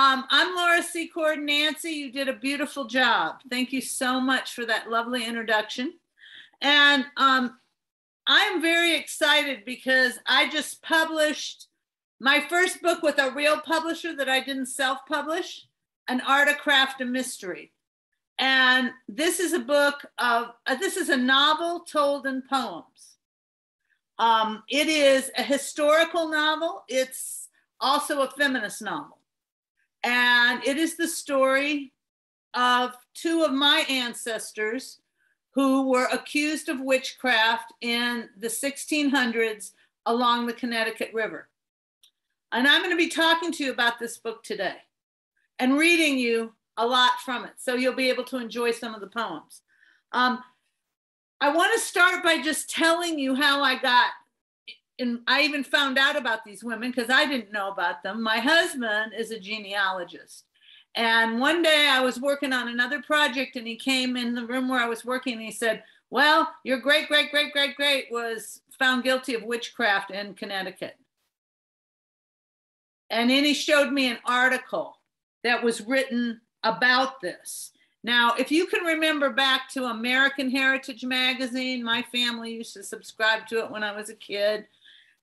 Um, I'm Laura Secord Nancy. You did a beautiful job. Thank you so much for that lovely introduction. And um, I'm very excited because I just published my first book with a real publisher that I didn't self publish An Art, a Craft, a Mystery. And this is a book of, uh, this is a novel told in poems. Um, it is a historical novel, it's also a feminist novel. And it is the story of two of my ancestors who were accused of witchcraft in the 1600s along the Connecticut River. And I'm going to be talking to you about this book today and reading you a lot from it. So you'll be able to enjoy some of the poems. Um, I want to start by just telling you how I got and I even found out about these women because I didn't know about them. My husband is a genealogist. And one day I was working on another project and he came in the room where I was working and he said, Well, your great, great, great, great, great was found guilty of witchcraft in Connecticut. And then he showed me an article that was written about this. Now, if you can remember back to American Heritage Magazine, my family used to subscribe to it when I was a kid.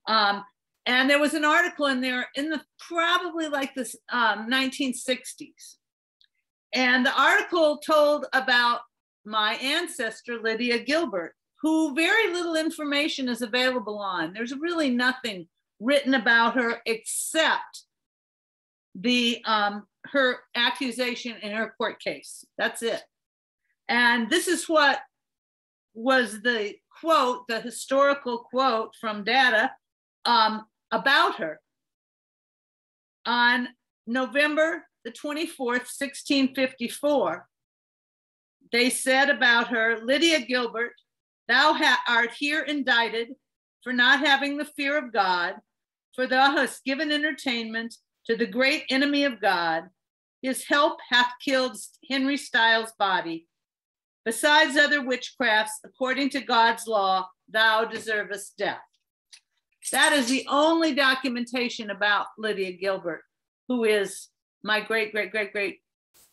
Um, and there was an article in there in the probably like this um, 1960s. And the article told about my ancestor, Lydia Gilbert, who very little information is available on. There's really nothing written about her except the um, her accusation in her court case. That's it. And this is what was the quote, the historical quote from data um, about her. On November the 24th, 1654, they said about her, Lydia Gilbert, thou art here indicted for not having the fear of God, for thou hast given entertainment to the great enemy of God. His help hath killed Henry Stiles' body. Besides other witchcrafts, according to God's law, thou deservest death. That is the only documentation about Lydia Gilbert, who is my great, great, great, great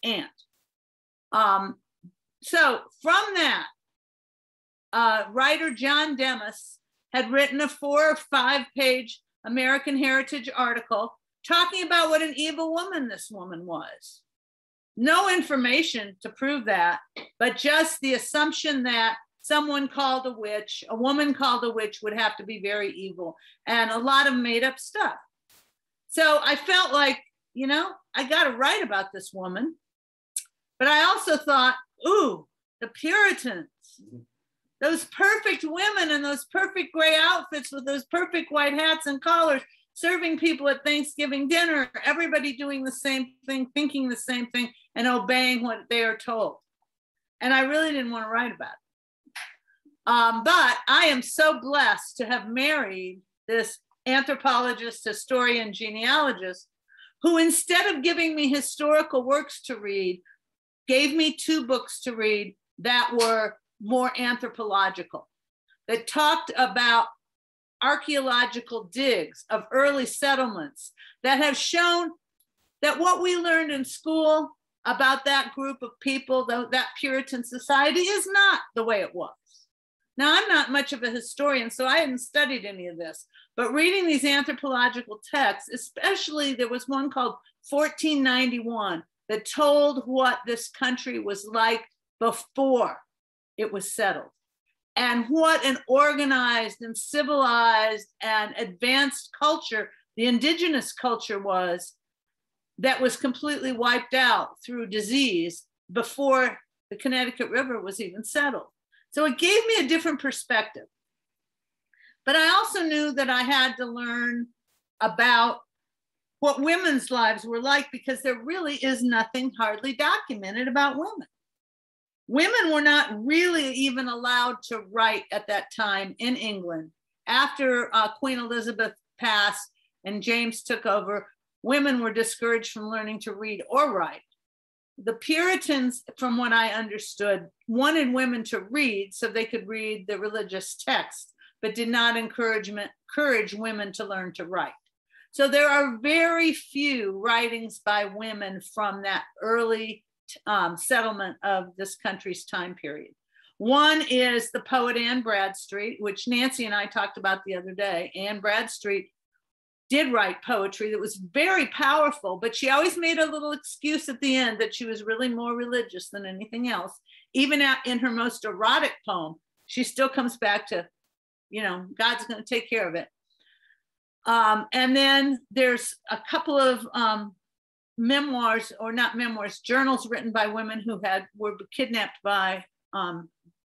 aunt. Um, so from that, uh, writer John Demos had written a four or five page American Heritage article talking about what an evil woman this woman was. No information to prove that, but just the assumption that someone called a witch, a woman called a witch would have to be very evil, and a lot of made up stuff. So I felt like, you know, I got to write about this woman. But I also thought, ooh, the Puritans, mm-hmm. those perfect women in those perfect gray outfits with those perfect white hats and collars, serving people at Thanksgiving dinner, everybody doing the same thing, thinking the same thing, and obeying what they are told. And I really didn't want to write about it. Um, but I am so blessed to have married this anthropologist, historian, genealogist, who instead of giving me historical works to read, gave me two books to read that were more anthropological, that talked about archaeological digs of early settlements that have shown that what we learned in school about that group of people, that Puritan society, is not the way it was. Now, I'm not much of a historian, so I hadn't studied any of this, but reading these anthropological texts, especially there was one called 1491 that told what this country was like before it was settled and what an organized and civilized and advanced culture the indigenous culture was that was completely wiped out through disease before the Connecticut River was even settled. So it gave me a different perspective. But I also knew that I had to learn about what women's lives were like because there really is nothing hardly documented about women. Women were not really even allowed to write at that time in England. After uh, Queen Elizabeth passed and James took over, women were discouraged from learning to read or write the Puritans, from what I understood, wanted women to read so they could read the religious text, but did not encourage, encourage women to learn to write. So there are very few writings by women from that early um, settlement of this country's time period. One is the poet Anne Bradstreet, which Nancy and I talked about the other day. Anne Bradstreet did write poetry that was very powerful, but she always made a little excuse at the end that she was really more religious than anything else. Even in her most erotic poem, she still comes back to, you know, God's going to take care of it. Um, and then there's a couple of um, memoirs, or not memoirs, journals written by women who had were kidnapped by um,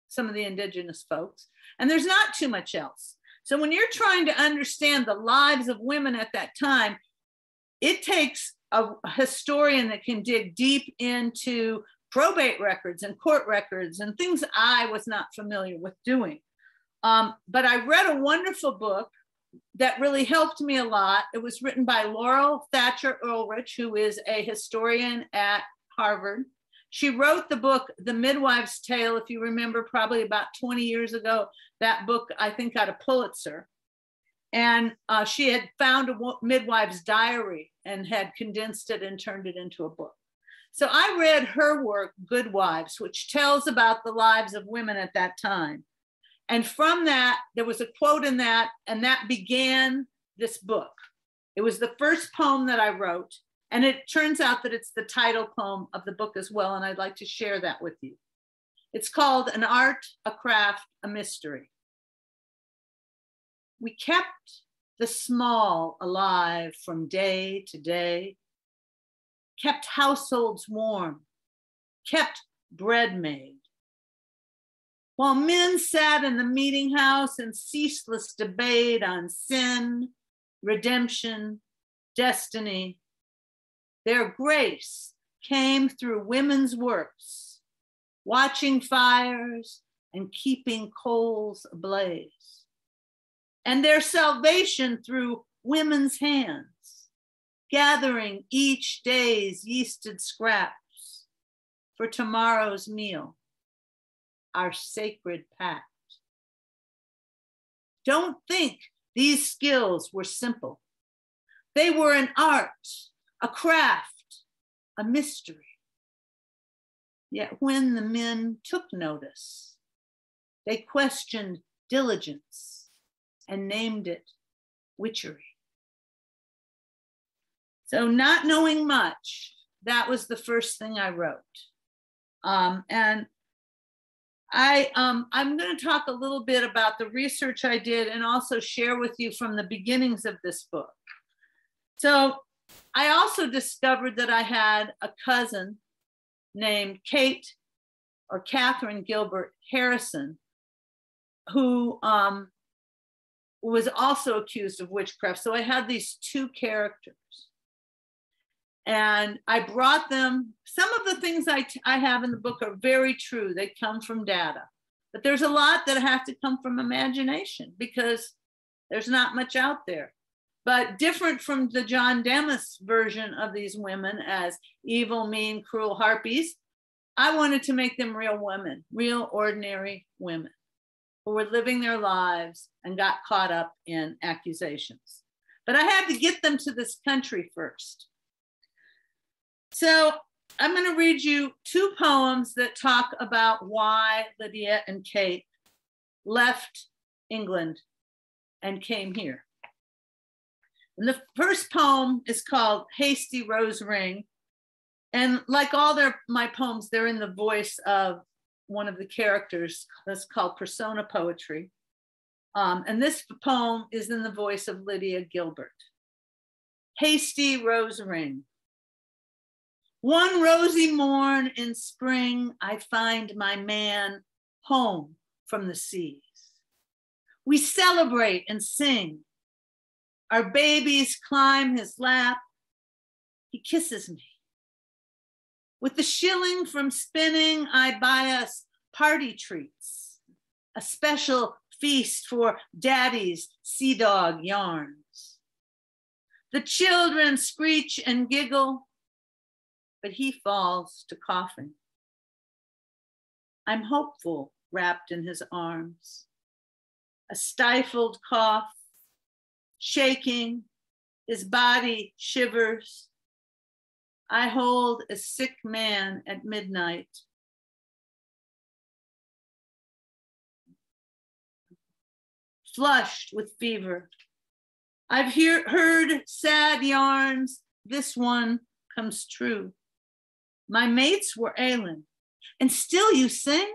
some of the indigenous folks. And there's not too much else. So when you're trying to understand the lives of women at that time, it takes a historian that can dig deep into probate records and court records and things I was not familiar with doing. Um, but I read a wonderful book that really helped me a lot. It was written by Laurel Thatcher Ulrich, who is a historian at Harvard. She wrote the book, The Midwife's Tale, if you remember, probably about 20 years ago. That book, I think, got a Pulitzer. And uh, she had found a midwife's diary and had condensed it and turned it into a book. So I read her work, Good Wives, which tells about the lives of women at that time. And from that, there was a quote in that, and that began this book. It was the first poem that I wrote. And it turns out that it's the title poem of the book as well. And I'd like to share that with you. It's called An Art, a Craft, a Mystery. We kept the small alive from day to day, kept households warm, kept bread made. While men sat in the meeting house in ceaseless debate on sin, redemption, destiny, their grace came through women's works, watching fires and keeping coals ablaze. And their salvation through women's hands, gathering each day's yeasted scraps for tomorrow's meal, our sacred pact. Don't think these skills were simple. They were an art a craft, a mystery. Yet when the men took notice, they questioned diligence and named it witchery. So, not knowing much, that was the first thing I wrote. Um, and I, um, I'm going to talk a little bit about the research I did and also share with you from the beginnings of this book. So, I also discovered that I had a cousin named Kate or Catherine Gilbert Harrison, who um, was also accused of witchcraft. So I had these two characters. And I brought them, some of the things I, I have in the book are very true. They come from data. But there's a lot that have to come from imagination because there's not much out there but different from the John Demos version of these women as evil, mean, cruel harpies. I wanted to make them real women, real ordinary women who were living their lives and got caught up in accusations. But I had to get them to this country first. So I'm going to read you two poems that talk about why Lydia and Kate left England and came here. And the first poem is called Hasty Rose Ring. And like all their my poems, they're in the voice of one of the characters that's called persona poetry. Um, and this poem is in the voice of Lydia Gilbert. Hasty Rose Ring. One rosy morn in spring, I find my man home from the seas. We celebrate and sing our babies climb his lap. He kisses me. With the shilling from spinning, I buy us party treats, a special feast for daddy's sea dog yarns. The children screech and giggle, but he falls to coughing. I'm hopeful, wrapped in his arms. A stifled cough shaking, his body shivers. I hold a sick man at midnight. Flushed with fever. I've hear, heard sad yarns. This one comes true. My mates were ailing, and still you sing?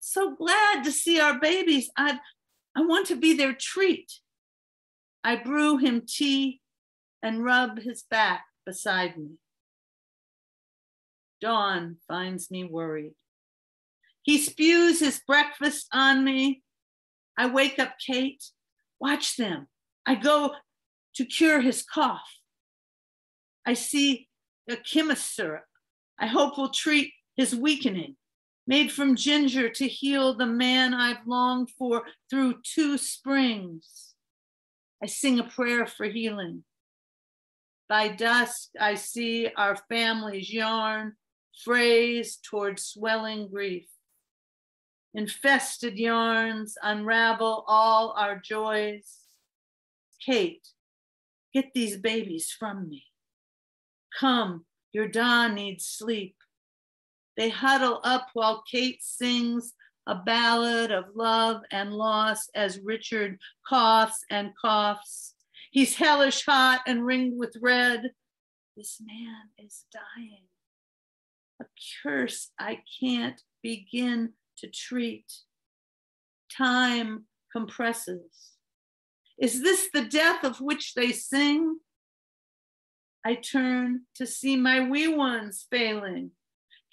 So glad to see our babies. I, I want to be their treat. I brew him tea and rub his back beside me. Dawn finds me worried. He spews his breakfast on me. I wake up Kate. Watch them. I go to cure his cough. I see a chemist syrup. I hope will treat his weakening, made from ginger to heal the man I've longed for through two springs. I sing a prayer for healing. By dusk, I see our families yarn, phrase toward swelling grief. Infested yarns unravel all our joys. Kate, get these babies from me. Come, your dawn needs sleep. They huddle up while Kate sings a ballad of love and loss as Richard coughs and coughs. He's hellish hot and ringed with red. This man is dying. A curse I can't begin to treat. Time compresses. Is this the death of which they sing? I turn to see my wee ones failing.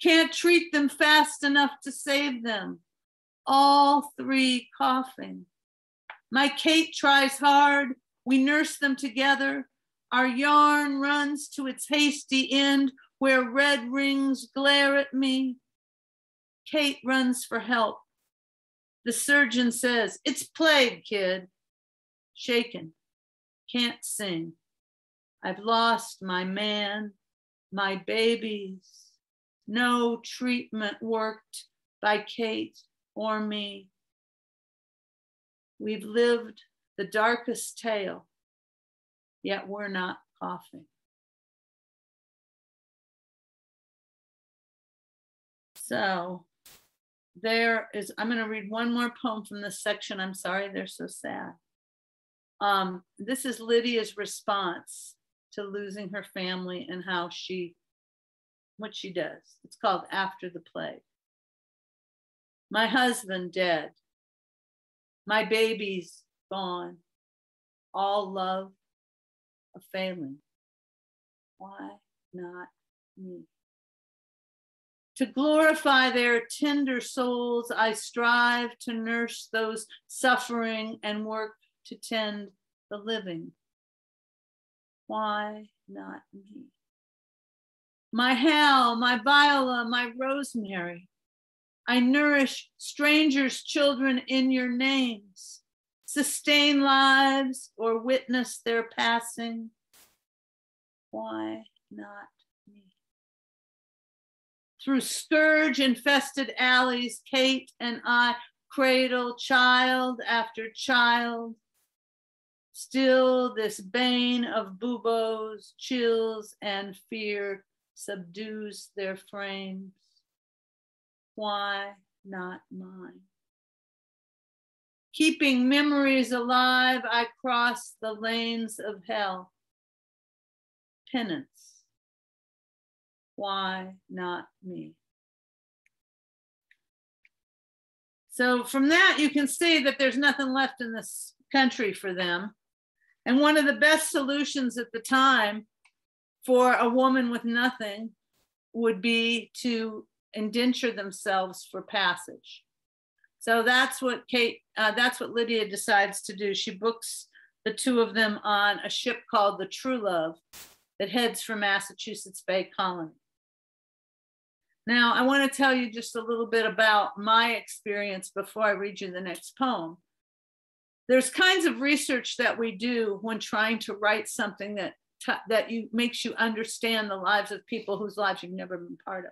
Can't treat them fast enough to save them. All three coughing. My Kate tries hard. We nurse them together. Our yarn runs to its hasty end where red rings glare at me. Kate runs for help. The surgeon says, It's plague, kid. Shaken, can't sing. I've lost my man, my babies. No treatment worked by Kate or me. We've lived the darkest tale, yet we're not coughing. So there is, I'm going to read one more poem from this section. I'm sorry, they're so sad. Um, this is Lydia's response to losing her family and how she, what she does. It's called After the Plague. My husband dead. My babies gone. All love a failing. Why not me? To glorify their tender souls, I strive to nurse those suffering and work to tend the living. Why not me? My Hal, my Viola, my Rosemary, I nourish strangers' children in your names, sustain lives or witness their passing. Why not me? Through scourge infested alleys, Kate and I cradle child after child Still, this bane of buboes, chills, and fear subdues their frames. Why not mine? Keeping memories alive, I cross the lanes of hell. Penance. Why not me? So, from that, you can see that there's nothing left in this country for them. And one of the best solutions at the time for a woman with nothing would be to indenture themselves for passage. So that's what Kate, uh, that's what Lydia decides to do. She books the two of them on a ship called the True Love that heads for Massachusetts Bay Colony. Now, I want to tell you just a little bit about my experience before I read you the next poem there's kinds of research that we do when trying to write something that that you makes you understand the lives of people whose lives you've never been part of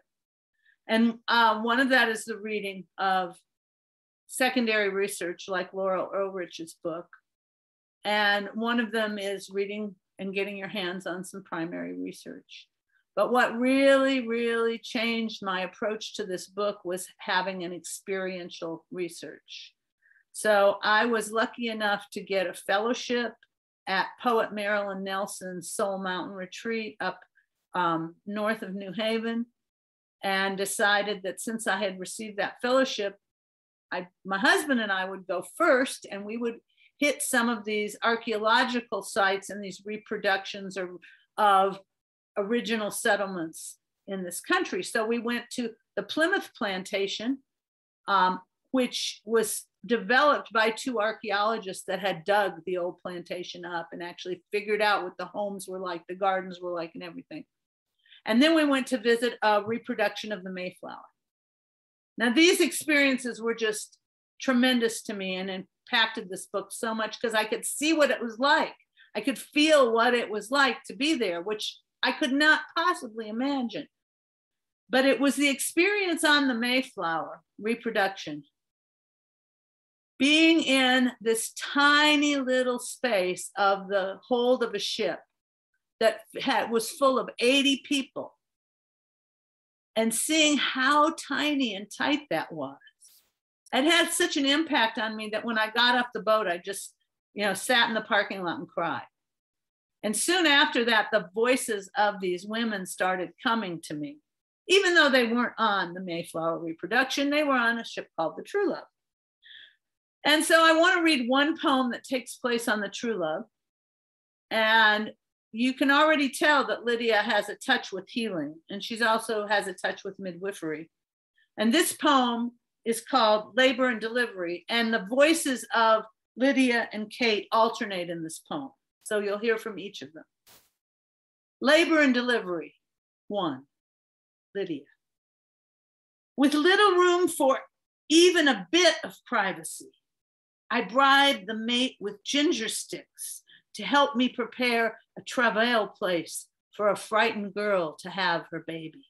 and uh, one of that is the reading of secondary research like laurel ulrich's book and one of them is reading and getting your hands on some primary research. But what really, really changed my approach to this book was having an experiential research. So I was lucky enough to get a fellowship at Poet Marilyn Nelson's Soul Mountain Retreat up um, north of New Haven and decided that since I had received that fellowship, I, my husband and I would go first and we would hit some of these archaeological sites and these reproductions of, of original settlements in this country. So we went to the Plymouth Plantation, um, which was developed by two archaeologists that had dug the old plantation up and actually figured out what the homes were like, the gardens were like, and everything. And then we went to visit a reproduction of the Mayflower. Now, these experiences were just tremendous to me and impacted this book so much because I could see what it was like. I could feel what it was like to be there, which I could not possibly imagine. But it was the experience on the Mayflower reproduction. Being in this tiny little space of the hold of a ship that had, was full of 80 people and seeing how tiny and tight that was. It had such an impact on me that when I got off the boat, I just, you know, sat in the parking lot and cried. And soon after that, the voices of these women started coming to me. Even though they weren't on the Mayflower reproduction, they were on a ship called the True Love. And so I want to read one poem that takes place on the True Love. And you can already tell that Lydia has a touch with healing, and she's also has a touch with midwifery. And this poem is called Labor and Delivery, and the voices of Lydia and Kate alternate in this poem. So you'll hear from each of them. Labor and delivery, one, Lydia. With little room for even a bit of privacy, I bribed the mate with ginger sticks to help me prepare a travail place for a frightened girl to have her baby.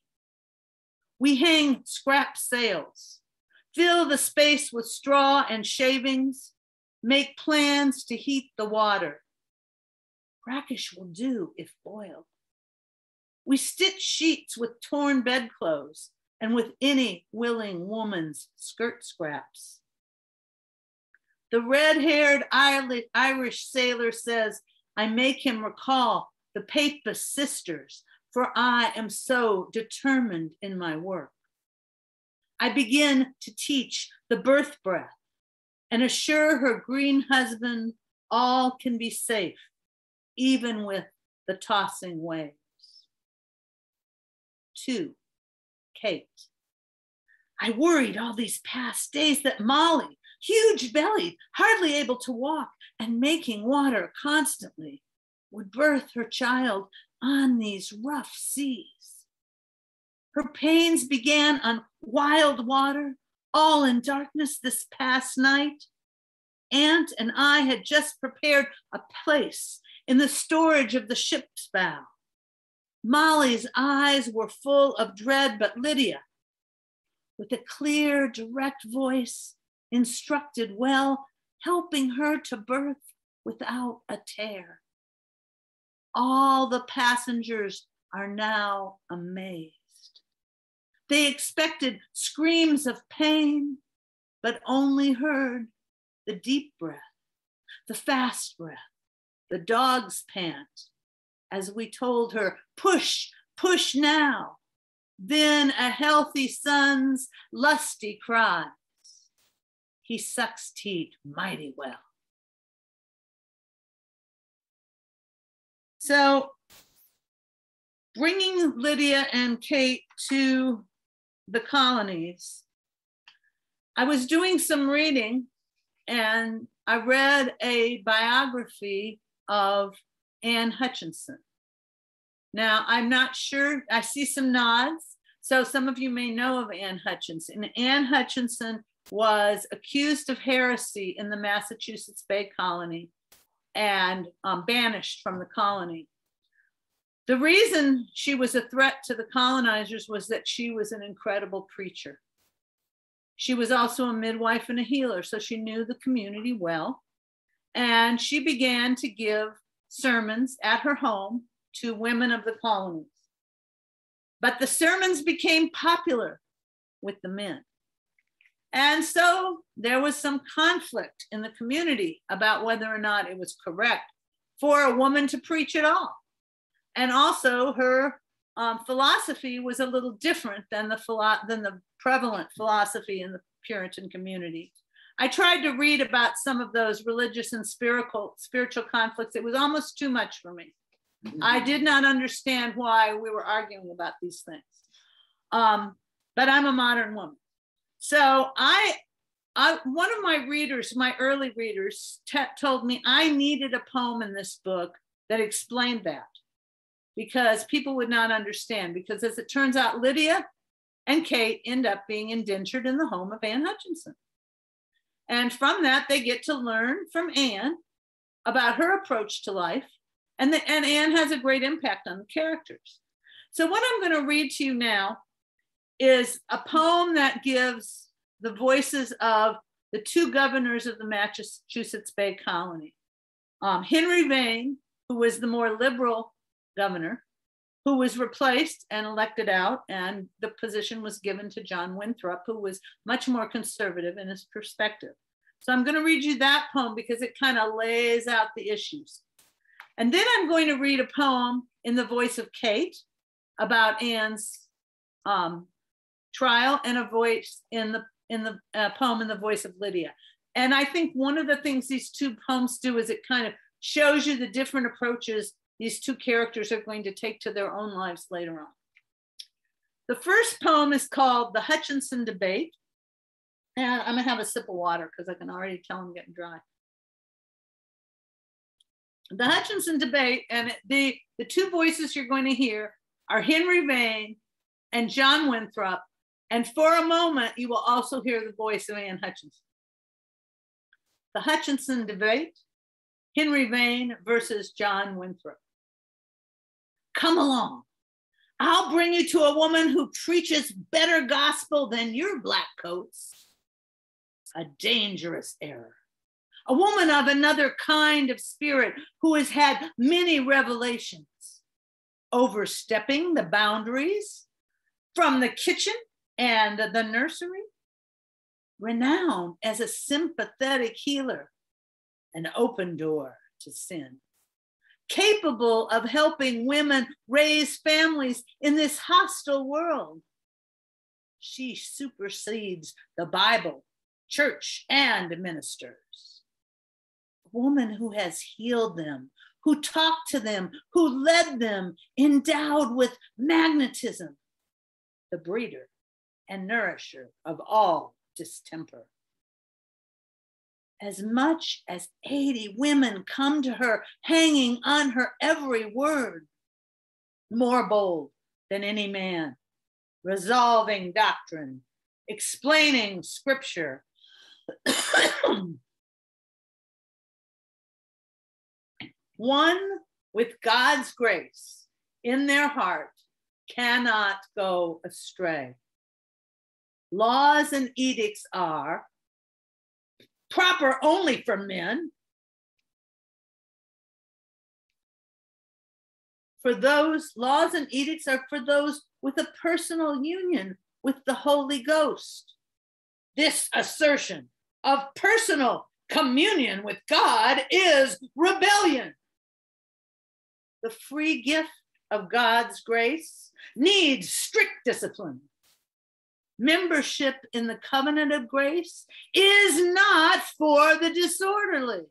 We hang scrap sails, fill the space with straw and shavings, make plans to heat the water, Brackish will do if boiled. We stitch sheets with torn bedclothes and with any willing woman's skirt scraps. The red haired Irish sailor says, I make him recall the Papist sisters, for I am so determined in my work. I begin to teach the birth breath and assure her green husband all can be safe even with the tossing waves. Two, Kate. I worried all these past days that Molly, huge bellied, hardly able to walk, and making water constantly, would birth her child on these rough seas. Her pains began on wild water, all in darkness this past night. Aunt and I had just prepared a place in the storage of the ship's bow. Molly's eyes were full of dread, but Lydia, with a clear, direct voice, instructed well, helping her to birth without a tear. All the passengers are now amazed. They expected screams of pain, but only heard the deep breath, the fast breath, the dog's pant, as we told her, push, push now. Then a healthy son's lusty cries. He sucks teat mighty well. So, bringing Lydia and Kate to the colonies, I was doing some reading and I read a biography of Anne Hutchinson. Now, I'm not sure, I see some nods. So some of you may know of Anne Hutchinson. Anne Hutchinson was accused of heresy in the Massachusetts Bay Colony and um, banished from the colony. The reason she was a threat to the colonizers was that she was an incredible preacher. She was also a midwife and a healer, so she knew the community well. And she began to give sermons at her home to women of the colonies. But the sermons became popular with the men. And so there was some conflict in the community about whether or not it was correct for a woman to preach at all. And also, her um, philosophy was a little different than the, philo- than the prevalent philosophy in the Puritan community. I tried to read about some of those religious and spiritual spiritual conflicts. It was almost too much for me. Mm-hmm. I did not understand why we were arguing about these things. Um, but I'm a modern woman. So I, I one of my readers, my early readers, t- told me I needed a poem in this book that explained that because people would not understand. Because as it turns out, Lydia and Kate end up being indentured in the home of Anne Hutchinson. And from that, they get to learn from Anne about her approach to life. And, the, and Anne has a great impact on the characters. So, what I'm going to read to you now is a poem that gives the voices of the two governors of the Massachusetts Bay Colony. Um, Henry Vane, who was the more liberal governor, who was replaced and elected out, and the position was given to John Winthrop, who was much more conservative in his perspective. So I'm going to read you that poem because it kind of lays out the issues. And then I'm going to read a poem in the voice of Kate about Anne's um, trial and a voice in the in the uh, poem in the voice of Lydia. And I think one of the things these two poems do is it kind of shows you the different approaches these two characters are going to take to their own lives later on. The first poem is called The Hutchinson Debate. And I'm gonna have a sip of water because I can already tell I'm getting dry. The Hutchinson debate and the, the two voices you're going to hear are Henry Vane and John Winthrop. And for a moment, you will also hear the voice of Anne Hutchinson. The Hutchinson debate, Henry Vane versus John Winthrop. Come along. I'll bring you to a woman who preaches better gospel than your black coats. A dangerous error. A woman of another kind of spirit who has had many revelations, overstepping the boundaries from the kitchen and the nursery, renowned as a sympathetic healer, an open door to sin capable of helping women raise families in this hostile world. She supersedes the Bible, church, and ministers. A woman who has healed them, who talked to them, who led them, endowed with magnetism, the breeder and nourisher of all distemper as much as 80 women come to her, hanging on her every word, more bold than any man, resolving doctrine, explaining scripture. One with God's grace in their heart cannot go astray. Laws and edicts are proper only for men. For those laws and edicts are for those with a personal union with the Holy Ghost. This assertion of personal communion with God is rebellion. The free gift of God's grace needs strict discipline membership in the covenant of grace is not for the disorderly.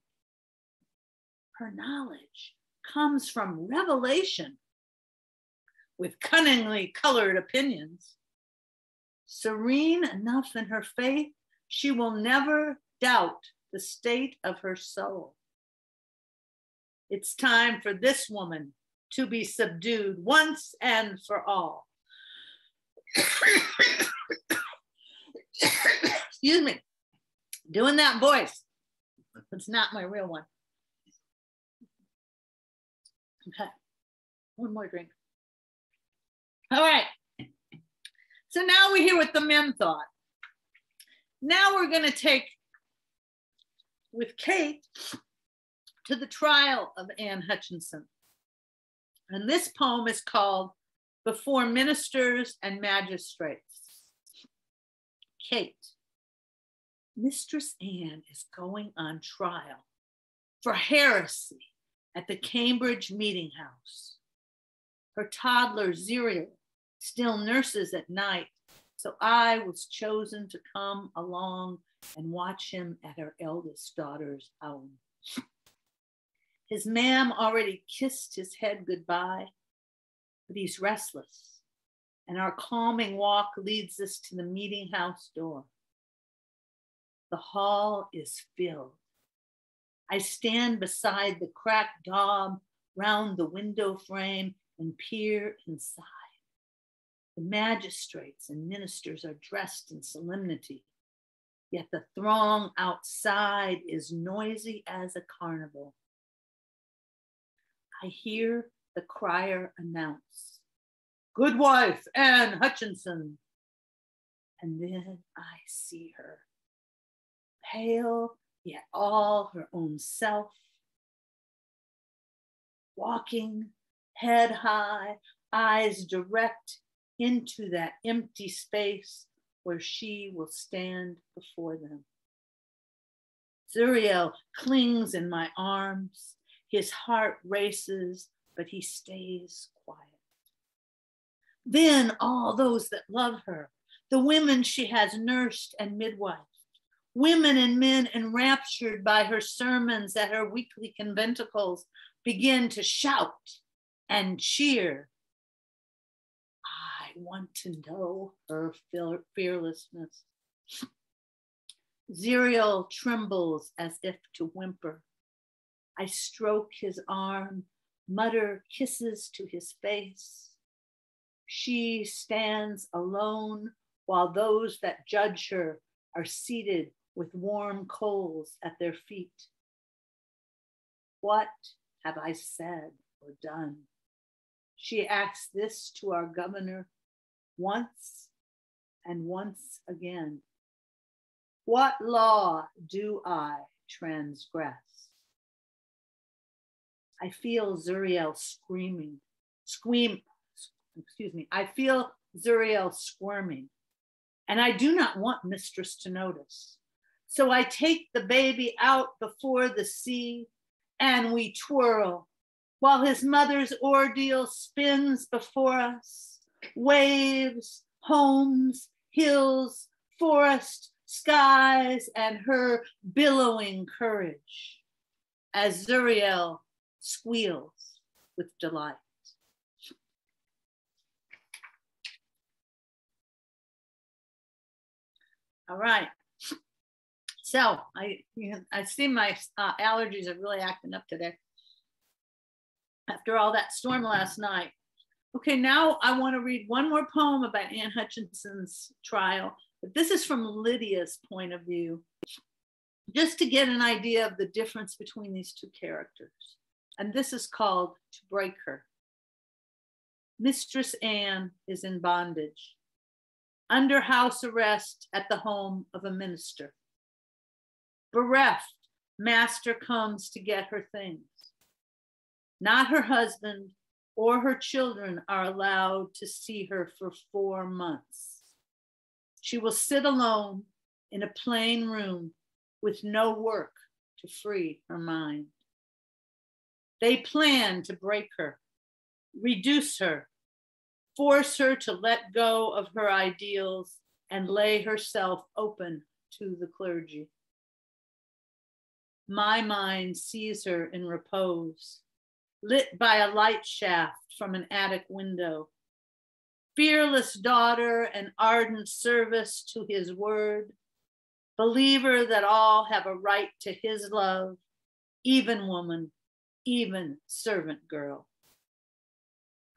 Her knowledge comes from revelation with cunningly colored opinions. Serene enough in her faith, she will never doubt the state of her soul. It's time for this woman to be subdued once and for all. Excuse me. Doing that voice. It's not my real one. Okay. One more drink. All right. So now we hear what the men thought. Now we're going to take with Kate to the trial of Anne Hutchinson. And this poem is called Before Ministers and Magistrates. Kate, Mistress Anne is going on trial for heresy at the Cambridge Meeting House. Her toddler, Zuriel, still nurses at night, so I was chosen to come along and watch him at her eldest daughter's home. His mam already kissed his head goodbye, but he's restless, and our calming walk leads us to the meeting house door. The hall is filled. I stand beside the cracked daub round the window frame and peer inside. The magistrates and ministers are dressed in solemnity, yet the throng outside is noisy as a carnival. I hear the crier announce, Good wife, Anne Hutchinson. And then I see her, pale yet all her own self, walking head high, eyes direct into that empty space where she will stand before them. Zuriel clings in my arms. His heart races, but he stays quiet. Then all those that love her, the women she has nursed and midwifed, women and men enraptured by her sermons at her weekly conventicles, begin to shout and cheer I want to know her fearlessness. Zuriel trembles as if to whimper. I stroke his arm, mutter kisses to his face. She stands alone while those that judge her are seated with warm coals at their feet. What have I said or done? She asks this to our governor once and once again. What law do I transgress? I feel Zuriel screaming, scream, excuse me, I feel Zuriel squirming, and I do not want mistress to notice. So I take the baby out before the sea and we twirl while his mother's ordeal spins before us. Waves, homes, hills, forest, skies, and her billowing courage. As Zuriel squeals with delight. All right. So I, I see my uh, allergies are really acting up today. After all that storm last night, Okay, now I want to read one more poem about Anne Hutchinson's trial, but this is from Lydia's point of view, just to get an idea of the difference between these two characters. And this is called To Break Her. Mistress Anne is in bondage, under house arrest at the home of a minister. Bereft, master comes to get her things. Not her husband, or her children are allowed to see her for four months. She will sit alone in a plain room with no work to free her mind. They plan to break her, reduce her, force her to let go of her ideals and lay herself open to the clergy. My mind sees her in repose, lit by a light shaft from an attic window. Fearless daughter and ardent service to his word, believer that all have a right to his love, even woman, even servant girl.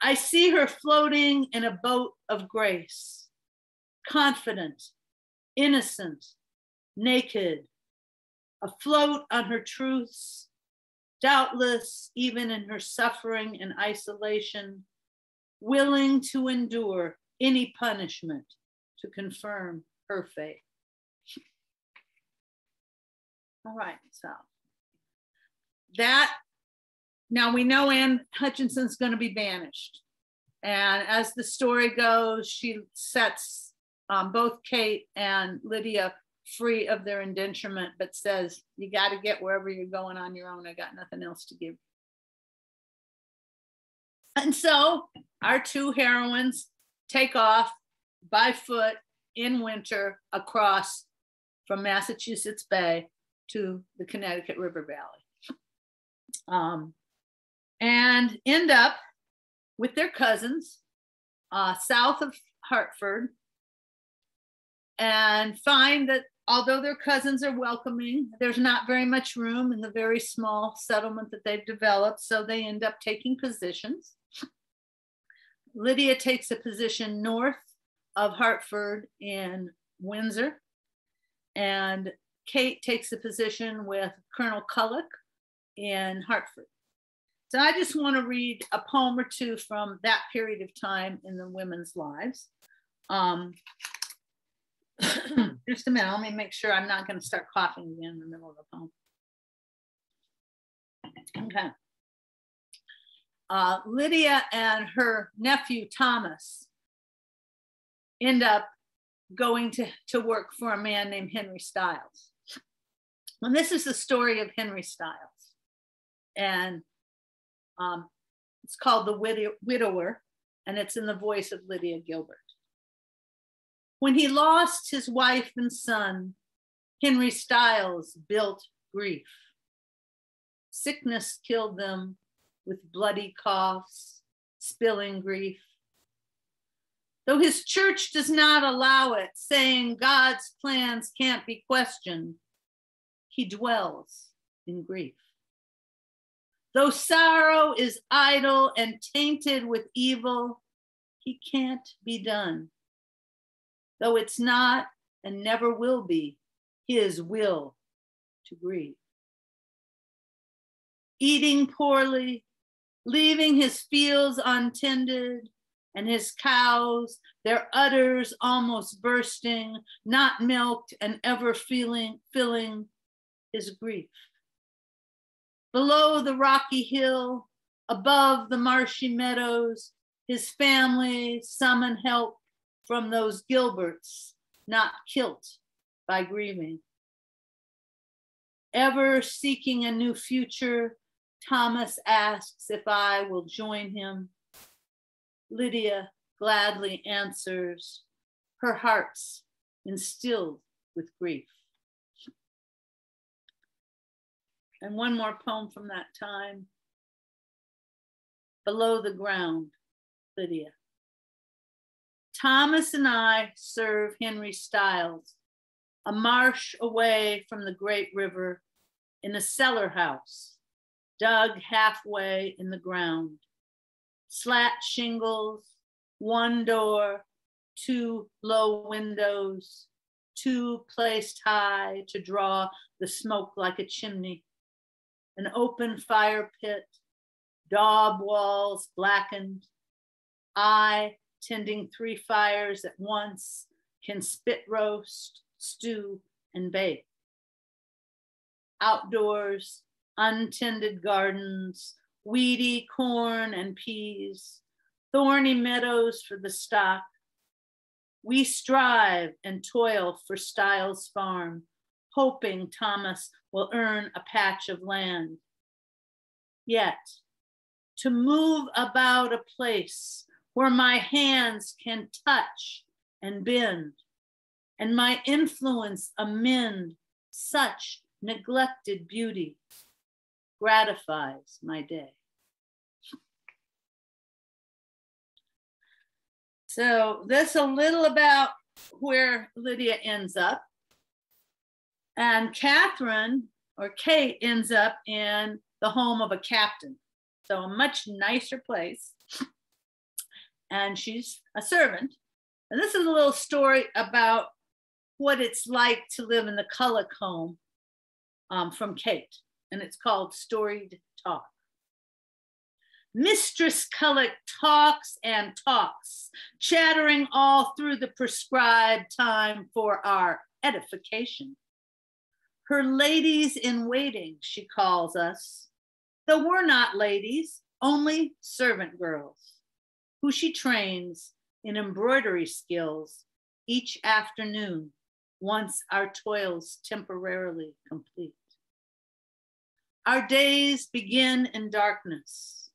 I see her floating in a boat of grace, confident, innocent, naked, afloat on her truths, doubtless, even in her suffering and isolation, willing to endure any punishment to confirm her faith. All right, so that now we know Anne Hutchinson's going to be banished. And as the story goes, she sets um, both Kate and Lydia free of their indenturement, but says, You got to get wherever you're going on your own. I got nothing else to give. And so our two heroines take off by foot in winter across from Massachusetts Bay to the Connecticut River Valley. Um, and end up with their cousins uh, south of Hartford and find that although their cousins are welcoming, there's not very much room in the very small settlement that they've developed. So they end up taking positions. Lydia takes a position north of Hartford in Windsor, and Kate takes a position with Colonel Cullick in Hartford. So I just want to read a poem or two from that period of time in the women's lives. Um, just a minute, let me make sure I'm not going to start coughing again in the middle of the poem. Okay. Uh, Lydia and her nephew Thomas end up going to, to work for a man named Henry Stiles. And this is the story of Henry Stiles. And um, it's called The Widow- Widower, and it's in the voice of Lydia Gilbert. When he lost his wife and son, Henry Stiles built grief. Sickness killed them with bloody coughs, spilling grief. Though his church does not allow it, saying God's plans can't be questioned, he dwells in grief. Though sorrow is idle and tainted with evil, he can't be done. Though it's not and never will be his will to grieve. Eating poorly, leaving his fields untended, and his cows, their udders almost bursting, not milked and ever feeling, filling his grief. Below the rocky hill, above the marshy meadows, his family summon help from those Gilberts not kilt by grieving. Ever seeking a new future, Thomas asks if I will join him. Lydia gladly answers, her heart's instilled with grief. And one more poem from that time. Below the ground, Lydia. Thomas and I serve Henry Stiles, a marsh away from the great river in a cellar house dug halfway in the ground. Slat shingles, one door, two low windows, two placed high to draw the smoke like a chimney, an open fire pit, daub walls blackened. I, tending three fires at once, can spit roast, stew, and bake. Outdoors, untended gardens, weedy corn and peas, thorny meadows for the stock. We strive and toil for Stiles Farm, hoping Thomas will earn a patch of land. Yet, to move about a place where my hands can touch and bend, and my influence amend such neglected beauty gratifies my day. So that's a little about where Lydia ends up. And Catherine or Kate ends up in the home of a captain. So a much nicer place. And she's a servant. And this is a little story about what it's like to live in the Cullick home um, from Kate and it's called Storied Talk. Mistress Cullick talks and talks, chattering all through the prescribed time for our edification. Her ladies in waiting, she calls us, though we're not ladies, only servant girls, who she trains in embroidery skills each afternoon once our toils temporarily complete. Our days begin in darkness,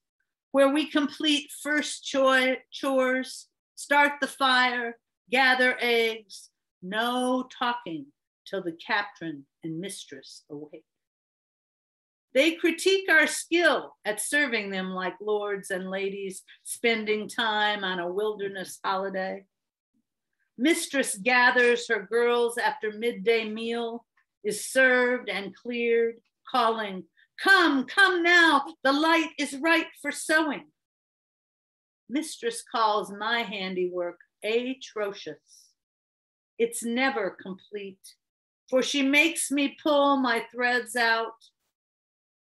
where we complete first chores, start the fire, gather eggs, no talking till the captain and mistress awake. They critique our skill at serving them like lords and ladies spending time on a wilderness holiday. Mistress gathers her girls after midday meal, is served and cleared, calling, Come, come now, the light is right for sewing. Mistress calls my handiwork atrocious. It's never complete, for she makes me pull my threads out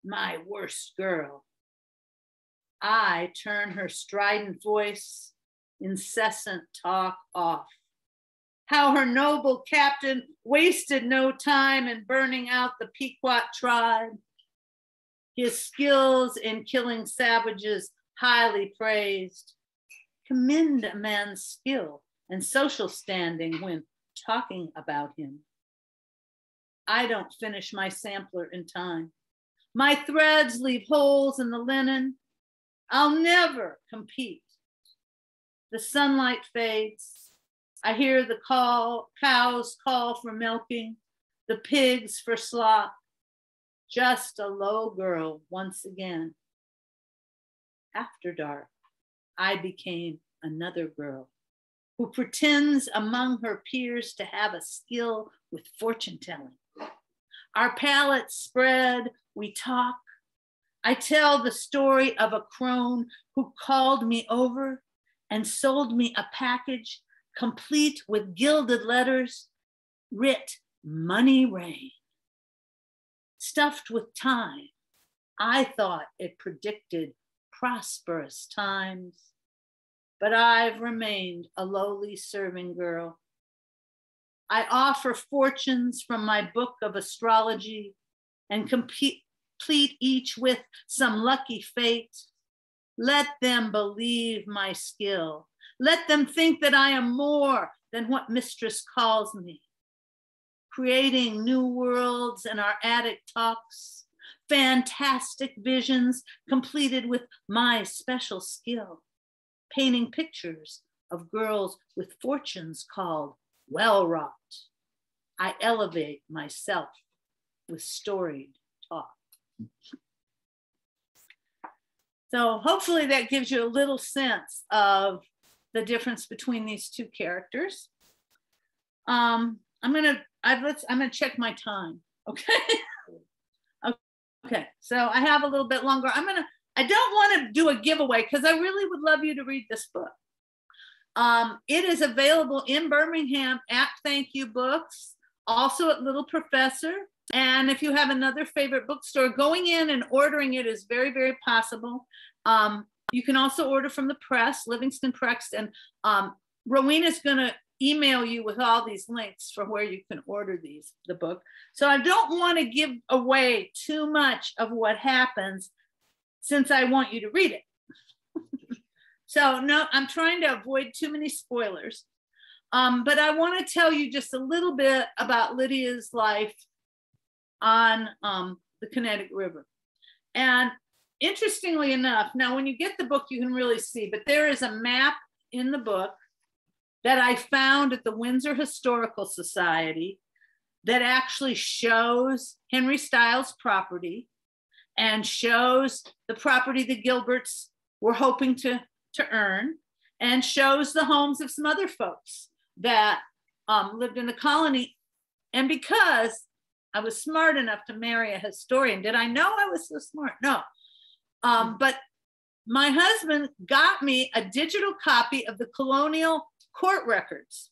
my worst girl. I turn her strident voice, incessant talk off. How her noble captain wasted no time in burning out the Pequot tribe. His skills in killing savages highly praised. Commend a man's skill and social standing when talking about him. I don't finish my sampler in time. My threads leave holes in the linen. I'll never compete. The sunlight fades. I hear the call, cows call for milking, the pigs for slop. Just a low girl once again. After dark, I became another girl who pretends among her peers to have a skill with fortune telling. Our palates spread we talk. I tell the story of a crone who called me over and sold me a package complete with gilded letters writ money rain. Stuffed with time, I thought it predicted prosperous times, but I've remained a lowly serving girl. I offer fortunes from my book of astrology and complete each with some lucky fate. Let them believe my skill. Let them think that I am more than what mistress calls me. Creating new worlds in our attic talks, fantastic visions completed with my special skill, painting pictures of girls with fortunes called well wrought. I elevate myself with storied talk. So hopefully that gives you a little sense of the difference between these two characters. Um, I'm gonna I've let's I'm gonna check my time. Okay. okay. So I have a little bit longer. I'm gonna I don't want to do a giveaway because I really would love you to read this book. Um, it is available in Birmingham at Thank You Books, also at Little Professor. And if you have another favorite bookstore, going in and ordering it is very, very possible. Um, you can also order from the press, Livingston Press, and um, Rowena is going to email you with all these links for where you can order these the book. So I don't want to give away too much of what happens since I want you to read it. So no, I'm trying to avoid too many spoilers. Um, but I want to tell you just a little bit about Lydia's life on um, the Connecticut River. And interestingly enough, now when you get the book, you can really see, but there is a map in the book that I found at the Windsor Historical Society that actually shows Henry Stiles' property and shows the property the Gilberts were hoping to, to earn and shows the homes of some other folks that um, lived in the colony. And because I was smart enough to marry a historian. Did I know I was so smart? No. Um, but my husband got me a digital copy of the colonial court records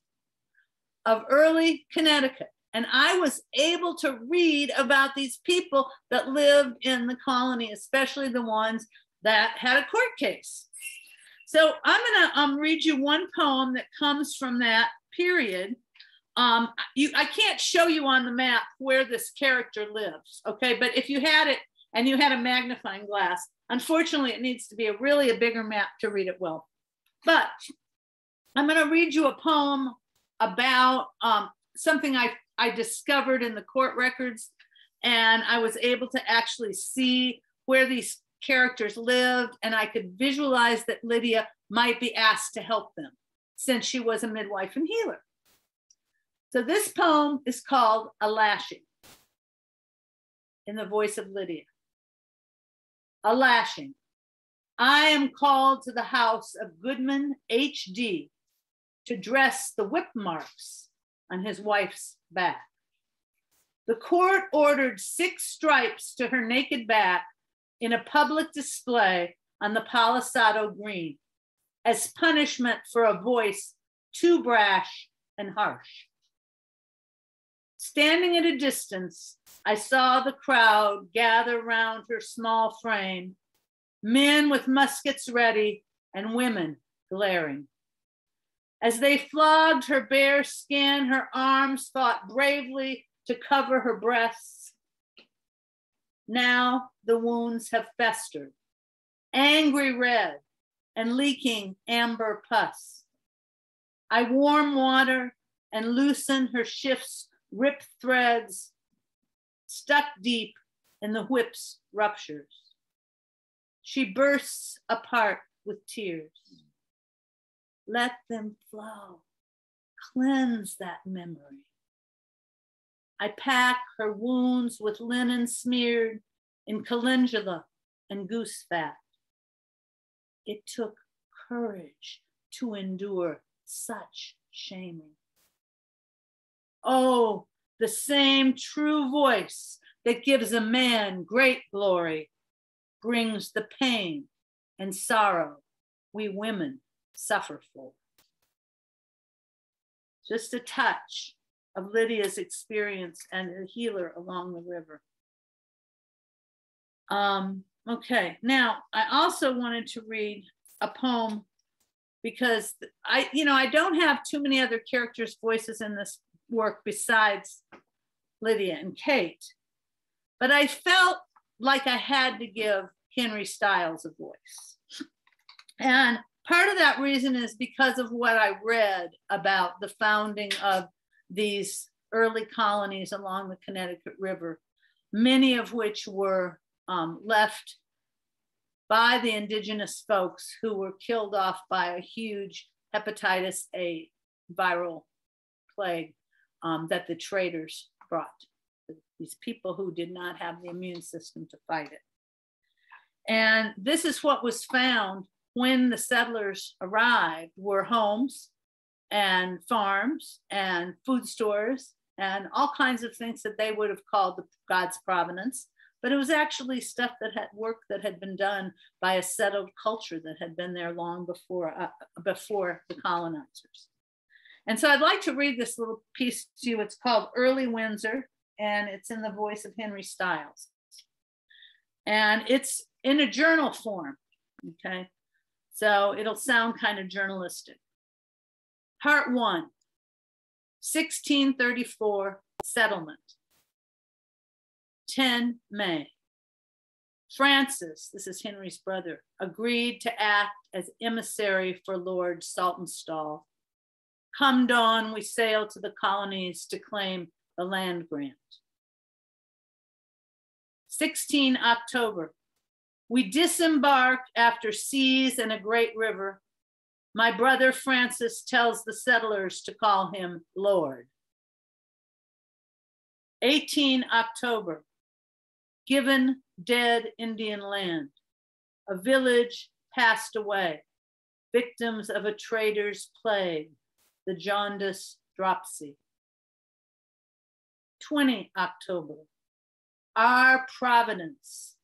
of early Connecticut. And I was able to read about these people that lived in the colony, especially the ones that had a court case. So I'm going to um, read you one poem that comes from that period um, you, I can't show you on the map where this character lives, okay? But if you had it and you had a magnifying glass. Unfortunately, it needs to be a really a bigger map to read it well. But I'm going to read you a poem about um, something I, I discovered in the court records, and I was able to actually see where these characters lived, and I could visualize that Lydia might be asked to help them since she was a midwife and healer. So this poem is called A Lashing in the voice of Lydia. A lashing. I am called to the house of Goodman H.D. to dress the whip marks on his wife's back. The court ordered six stripes to her naked back in a public display on the Palisado Green as punishment for a voice too brash and harsh. Standing at a distance, I saw the crowd gather round her small frame, men with muskets ready and women glaring. As they flogged her bare skin, her arms fought bravely to cover her breasts. Now the wounds have festered, angry red and leaking amber pus. I warm water and loosen her shifts ripped threads stuck deep in the whip's ruptures. She bursts apart with tears. Let them flow. Cleanse that memory. I pack her wounds with linen smeared in calendula and goose fat. It took courage to endure such shaming. Oh, the same true voice that gives a man great glory brings the pain and sorrow we women suffer for. Just a touch of Lydia's experience and a healer along the river. Um, okay, now I also wanted to read a poem because I, you know, I don't have too many other characters' voices in this work besides Lydia and Kate. But I felt like I had to give Henry Stiles a voice. And part of that reason is because of what I read about the founding of these early colonies along the Connecticut River, many of which were um, left by the indigenous folks who were killed off by a huge hepatitis A viral plague um, that the traders brought. These people who did not have the immune system to fight it. And this is what was found when the settlers arrived were homes and farms and food stores and all kinds of things that they would have called the God's providence. But it was actually stuff that had work that had been done by a settled culture that had been there long before, uh, before the colonizers. And so I'd like to read this little piece to you. It's called Early Windsor, and it's in the voice of Henry Stiles. And it's in a journal form, okay? So it'll sound kind of journalistic. Part one 1634 settlement. 10 May. Francis, this is Henry's brother, agreed to act as emissary for Lord Saltonstall Come dawn, we sail to the colonies to claim the land grant. 16 October, we disembark after seas and a great river. My brother Francis tells the settlers to call him Lord. 18 October, given dead Indian land. A village passed away, victims of a trader's plague the jaundice dropsy. 20 October, our providence,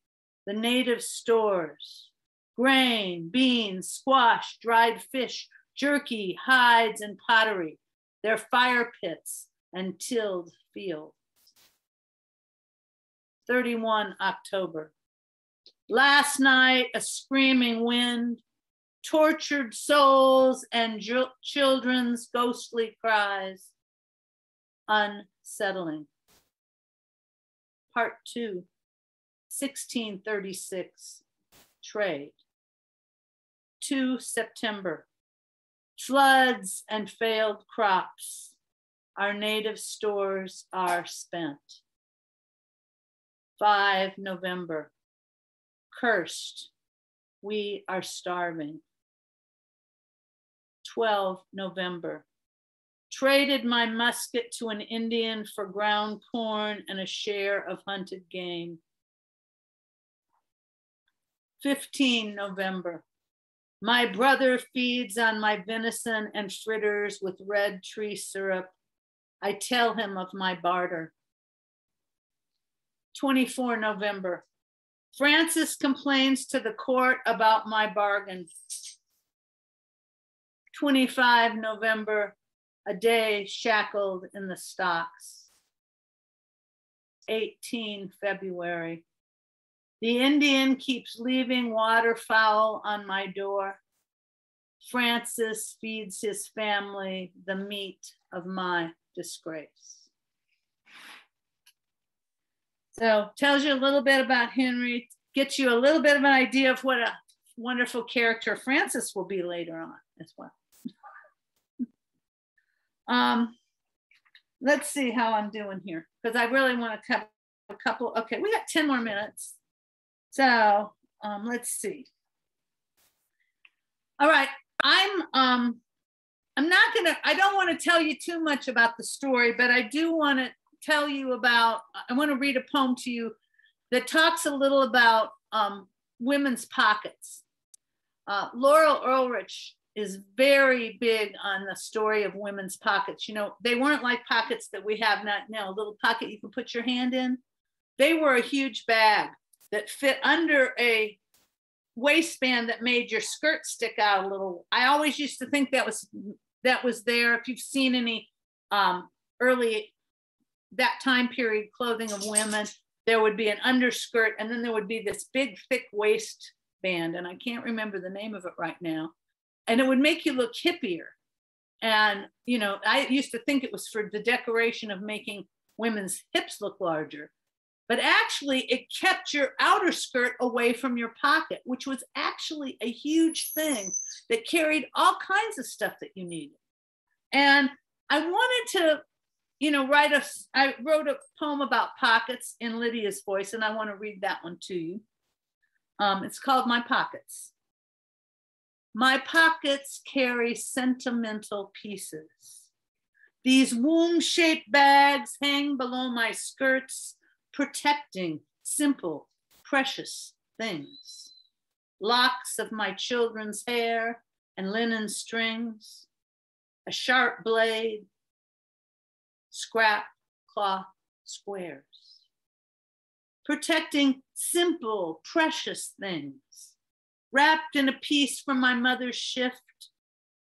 the native stores, grain, beans, squash, dried fish, jerky, hides, and pottery, their fire pits and tilled fields. 31 October. Last night, a screaming wind, tortured souls and children's ghostly cries. Unsettling. Part two, 1636, trade. 2 September, floods and failed crops. Our native stores are spent. 5 November, cursed, we are starving. 12 November, traded my musket to an Indian for ground corn and a share of hunted game. 15 November, my brother feeds on my venison and fritters with red tree syrup. I tell him of my barter. 24 November, Francis complains to the court about my bargain. 25 November, a day shackled in the stocks. 18 February, the Indian keeps leaving waterfowl on my door. Francis feeds his family the meat of my disgrace. So tells you a little bit about Henry, gets you a little bit of an idea of what a wonderful character Francis will be later on as well. um, let's see how I'm doing here because I really want to cover a couple. Okay, we got 10 more minutes. So um, let's see. All right, I'm um, I'm not gonna. I don't want to tell you too much about the story, but I do want to tell you about, I want to read a poem to you that talks a little about um, women's pockets. Uh, Laurel Ulrich is very big on the story of women's pockets. You know, they weren't like pockets that we have not now, a little pocket you can put your hand in. They were a huge bag that fit under a waistband that made your skirt stick out a little. I always used to think that was that was there. If you've seen any um, early that time period clothing of women, there would be an underskirt and then there would be this big thick waistband and I can't remember the name of it right now. And it would make you look hippier. And you know, I used to think it was for the decoration of making women's hips look larger. But actually, it kept your outer skirt away from your pocket, which was actually a huge thing that carried all kinds of stuff that you needed. And I wanted to you know, write a, I wrote a poem about pockets in Lydia's voice, and I want to read that one to you. Um, it's called My Pockets. My pockets carry sentimental pieces. These womb shaped bags hang below my skirts, protecting simple, precious things. Locks of my children's hair and linen strings, a sharp blade, scrap cloth squares. Protecting simple, precious things, wrapped in a piece from my mother's shift,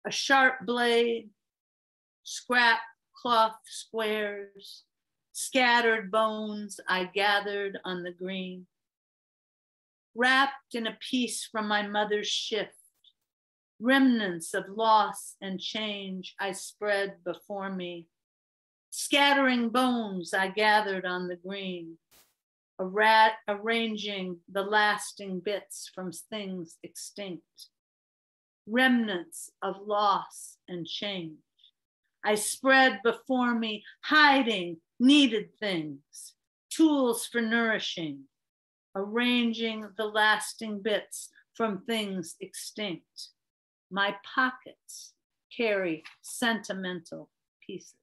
a sharp blade, scrap cloth squares, scattered bones I gathered on the green. Wrapped in a piece from my mother's shift, remnants of loss and change I spread before me Scattering bones I gathered on the green, rat arranging the lasting bits from things extinct, remnants of loss and change. I spread before me, hiding needed things, tools for nourishing, arranging the lasting bits from things extinct. My pockets carry sentimental pieces.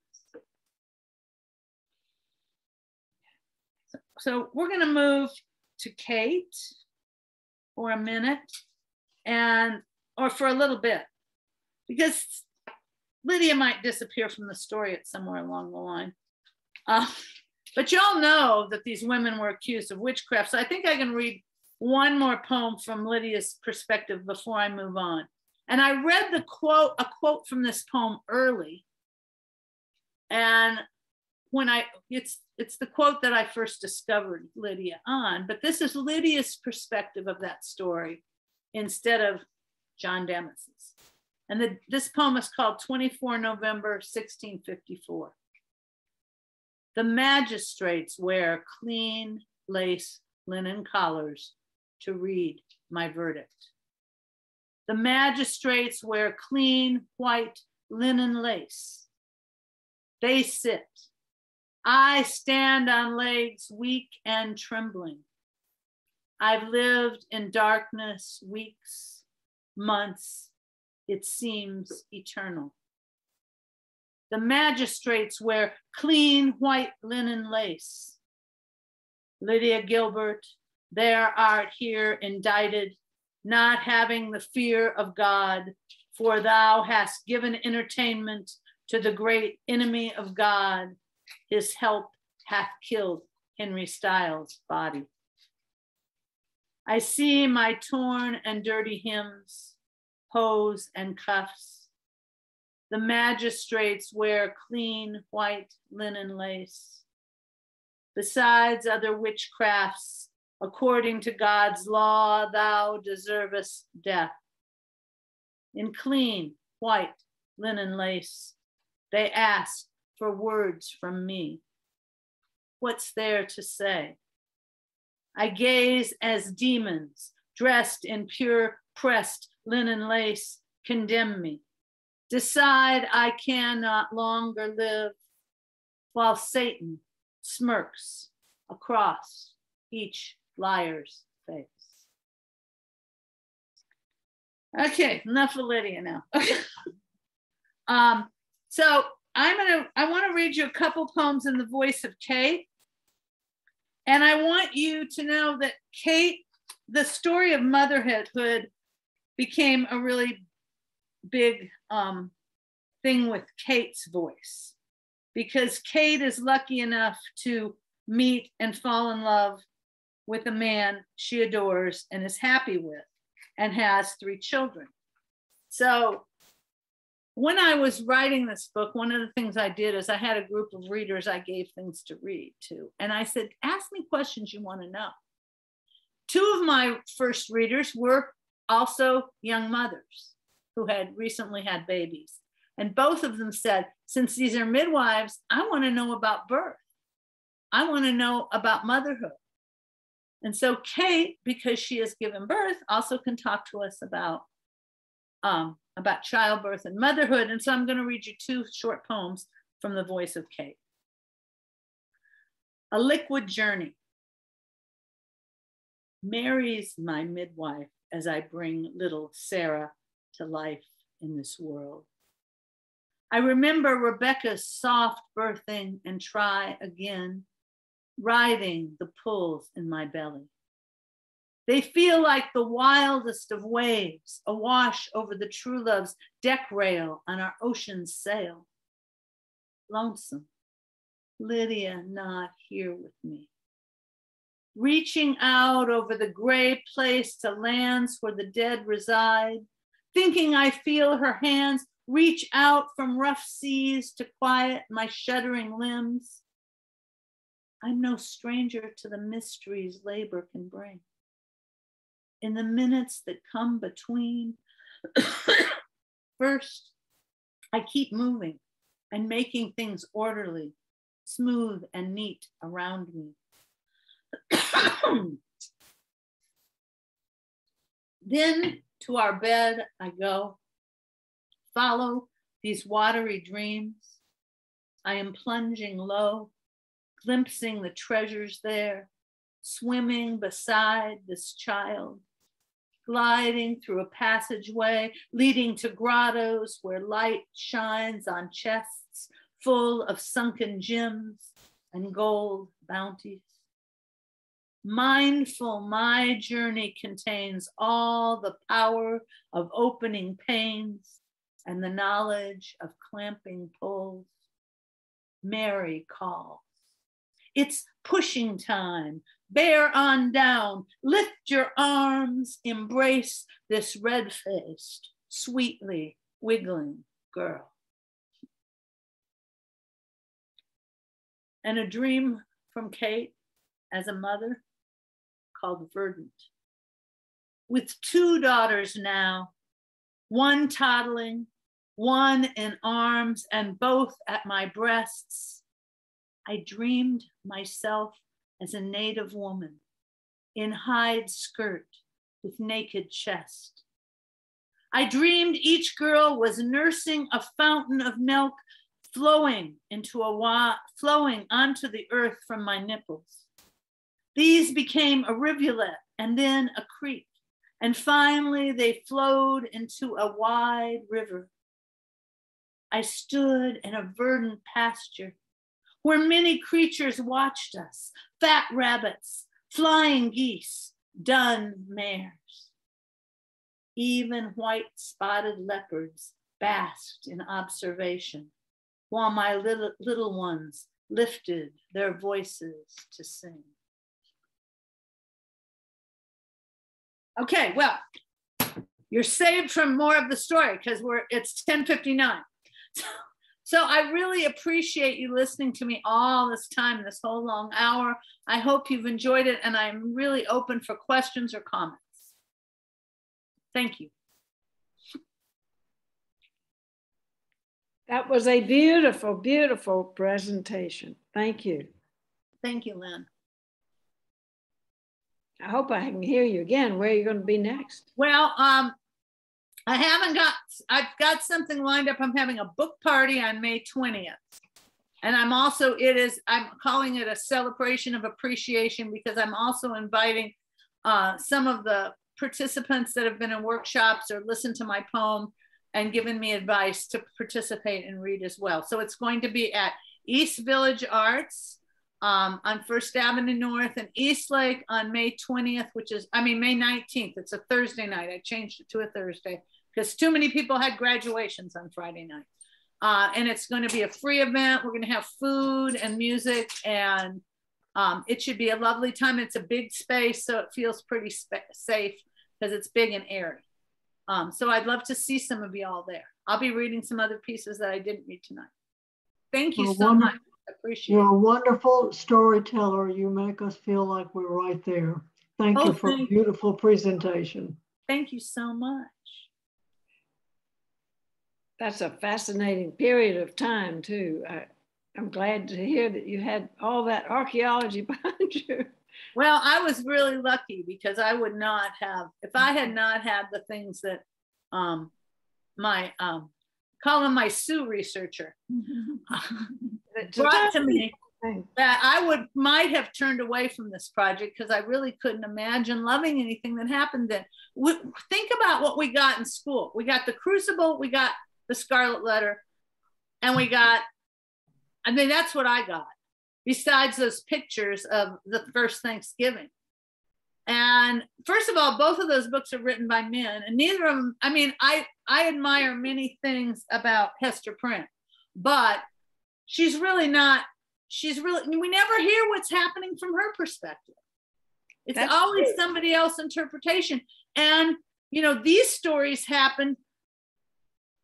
So we're going to move to Kate for a minute and or for a little bit because Lydia might disappear from the story at somewhere along the line. Uh, but y'all know that these women were accused of witchcraft. So I think I can read one more poem from Lydia's perspective before I move on. And I read the quote, a quote from this poem early. And when I it's it's the quote that I first discovered Lydia on, but this is Lydia's perspective of that story instead of John Demos's. And the, this poem is called 24 November 1654. The magistrates wear clean lace linen collars to read my verdict. The magistrates wear clean white linen lace. They sit. I stand on legs weak and trembling. I've lived in darkness weeks, months, it seems eternal. The magistrates wear clean white linen lace. Lydia Gilbert, there art here indicted, not having the fear of God, for thou hast given entertainment to the great enemy of God. His help hath killed Henry Stiles' body. I see my torn and dirty hymns, hose and cuffs. The magistrates wear clean white linen lace. Besides other witchcrafts, according to God's law, thou deservest death. In clean white linen lace, they ask for words from me. What's there to say? I gaze as demons dressed in pure pressed linen lace condemn me. Decide I cannot longer live while Satan smirks across each liar's face. Okay, enough of Lydia now. um, so I'm gonna I want to read you a couple poems in the voice of Kate. And I want you to know that Kate, the story of motherhood became a really big um, thing with Kate's voice because Kate is lucky enough to meet and fall in love with a man she adores and is happy with and has three children. So when I was writing this book, one of the things I did is I had a group of readers I gave things to read to. And I said, ask me questions you want to know. Two of my first readers were also young mothers who had recently had babies. And both of them said, since these are midwives, I want to know about birth. I want to know about motherhood. And so Kate, because she has given birth, also can talk to us about um, about childbirth and motherhood. And so I'm going to read you two short poems from the voice of Kate. A liquid journey. Mary's my midwife as I bring little Sarah to life in this world. I remember Rebecca's soft birthing and try again, writhing the pulls in my belly. They feel like the wildest of waves awash over the true love's deck rail on our ocean's sail. Lonesome, Lydia not here with me. Reaching out over the gray place to lands where the dead reside, thinking I feel her hands reach out from rough seas to quiet my shuddering limbs. I'm no stranger to the mysteries labor can bring in the minutes that come between. First, I keep moving and making things orderly, smooth, and neat around me. then to our bed I go, follow these watery dreams. I am plunging low, glimpsing the treasures there, swimming beside this child gliding through a passageway leading to grottos where light shines on chests full of sunken gems and gold bounties. Mindful, my journey contains all the power of opening pains and the knowledge of clamping pulls. Mary calls. It's pushing time, bear on down, lift your arms, embrace this red faced, sweetly wiggling girl. And a dream from Kate as a mother called Verdant. With two daughters now, one toddling, one in arms, and both at my breasts, I dreamed myself as a Native woman, in hide skirt with naked chest. I dreamed each girl was nursing a fountain of milk flowing into a wa- flowing onto the earth from my nipples. These became a rivulet and then a creek, and finally they flowed into a wide river. I stood in a verdant pasture where many creatures watched us fat rabbits, flying geese, dun mares. Even white spotted leopards basked in observation while my little, little ones lifted their voices to sing. Okay, well, you're saved from more of the story because we're it's 1059. So, so I really appreciate you listening to me all this time, this whole long hour. I hope you've enjoyed it and I'm really open for questions or comments. Thank you. That was a beautiful, beautiful presentation. Thank you. Thank you, Lynn. I hope I can hear you again. Where are you going to be next? Well, um, I haven't got, I've got something lined up. I'm having a book party on May 20th. And I'm also, it is, I'm calling it a celebration of appreciation because I'm also inviting uh, some of the participants that have been in workshops or listened to my poem and given me advice to participate and read as well. So it's going to be at East Village Arts um, on First Avenue North and East Lake on May 20th, which is, I mean, May 19th. It's a Thursday night. I changed it to a Thursday because too many people had graduations on Friday night. Uh, and it's going to be a free event. We're going to have food and music, and um, it should be a lovely time. It's a big space, so it feels pretty safe because it's big and airy. Um, so I'd love to see some of you all there. I'll be reading some other pieces that I didn't read tonight. Thank you so much. Appreciate You're a wonderful storyteller. You make us feel like we're right there. Thank oh, you for thank a beautiful you. presentation. Thank you so much. That's a fascinating period of time too. I, I'm glad to hear that you had all that archaeology behind you. Well, I was really lucky because I would not have, if I had not had the things that um, my, um, call him my Sioux researcher, brought to me that I would might have turned away from this project because I really couldn't imagine loving anything that happened then. We, think about what we got in school. We got the Crucible, we got the Scarlet Letter, and we got, I mean, that's what I got besides those pictures of the first Thanksgiving. And first of all, both of those books are written by men, and neither of them, I mean, I, I admire many things about Hester Prynne, but she's really not, she's really, we never hear what's happening from her perspective. It's That's always true. somebody else interpretation. And, you know, these stories happen.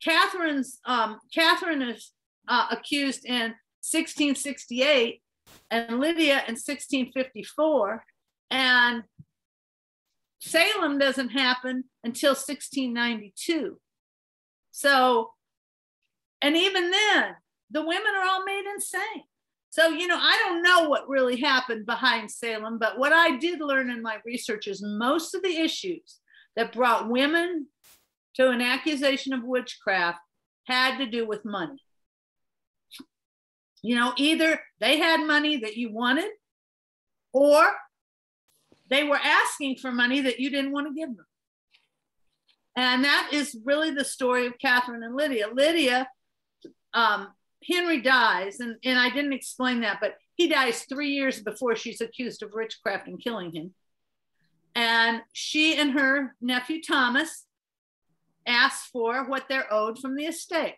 Catherine's, um, Catherine is uh, accused in 1668 and Lydia in 1654. And Salem doesn't happen until 1692. So, and even then, the women are all made insane. So, you know, I don't know what really happened behind Salem, but what I did learn in my research is most of the issues that brought women to an accusation of witchcraft had to do with money. You know, either they had money that you wanted or they were asking for money that you didn't want to give them. And that is really the story of Catherine and Lydia. Lydia, um, Henry dies, and, and I didn't explain that, but he dies three years before she's accused of witchcraft and killing him. And she and her nephew Thomas ask for what they're owed from the estate.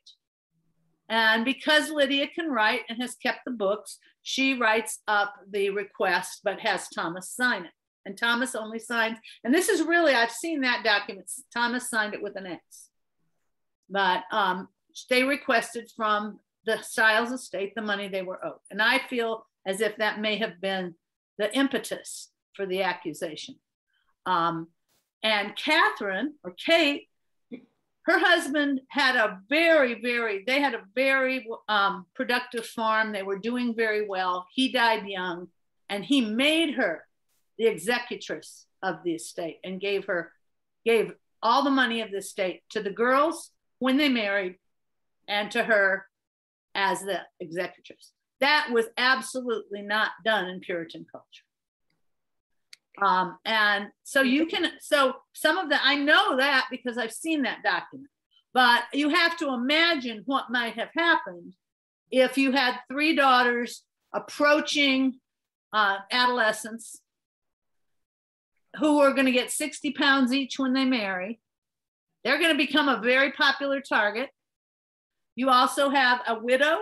And because Lydia can write and has kept the books, she writes up the request, but has Thomas sign it. And Thomas only signs, and this is really, I've seen that document. Thomas signed it with an X. But um, they requested from the Stiles estate the money they were owed. And I feel as if that may have been the impetus for the accusation. Um, and Catherine or Kate her husband had a very, very, they had a very um, productive farm. They were doing very well. He died young and he made her the executress of the estate and gave her, gave all the money of the estate to the girls when they married and to her as the executress. That was absolutely not done in Puritan culture. Um, and so you can, so some of the, I know that because I've seen that document, but you have to imagine what might have happened if you had three daughters approaching uh, adolescence who are going to get 60 pounds each when they marry. They're going to become a very popular target. You also have a widow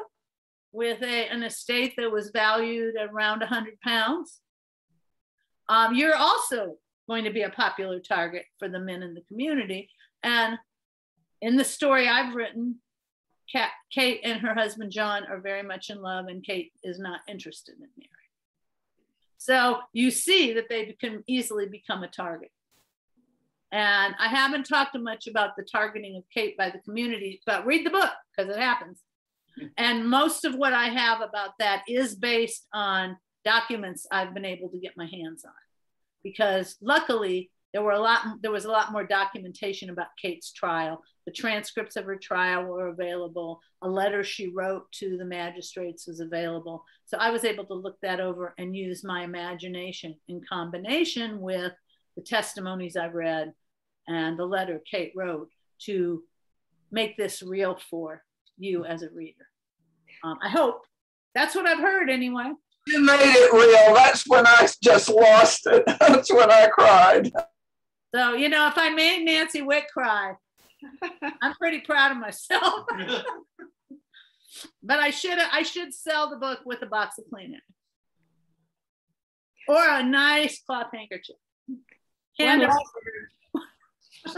with a, an estate that was valued around 100 pounds. Um, you're also going to be a popular target for the men in the community. And in the story I've written, Kate and her husband John are very much in love, and Kate is not interested in marriage. So you see that they can easily become a target. And I haven't talked much about the targeting of Kate by the community, but read the book because it happens. And most of what I have about that is based on documents I've been able to get my hands on. Because luckily, there were a lot there was a lot more documentation about Kate's trial. The transcripts of her trial were available. A letter she wrote to the magistrates was available. So I was able to look that over and use my imagination in combination with the testimonies I've read and the letter Kate wrote to make this real for you as a reader. Um, I hope that's what I've heard anyway. You made it real. That's when I just lost it. That's when I cried. So, you know, if I made Nancy Witt cry, I'm pretty proud of myself. but I should I should sell the book with a box of Kleenex or a nice cloth handkerchief. Well,